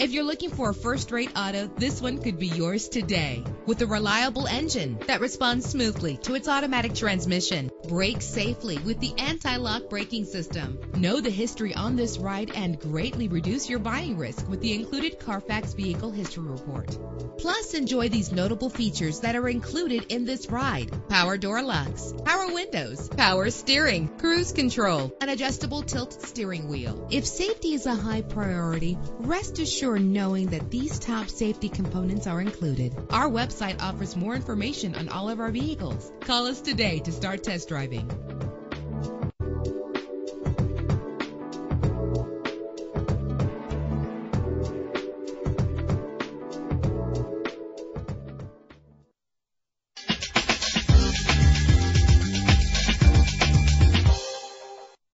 If you're looking for a first-rate auto, this one could be yours today. With a reliable engine that responds smoothly to its automatic transmission, brake safely with the anti-lock braking system. Know the history on this ride and greatly reduce your buying risk with the included Carfax Vehicle History Report. Plus, enjoy these notable features that are included in this ride. Power door locks, power windows, power steering, cruise control, an adjustable tilt steering wheel. If safety is a high priority, rest assured knowing that these top safety components are included. Our website offers more information on all of our vehicles. Call us today to start test driving.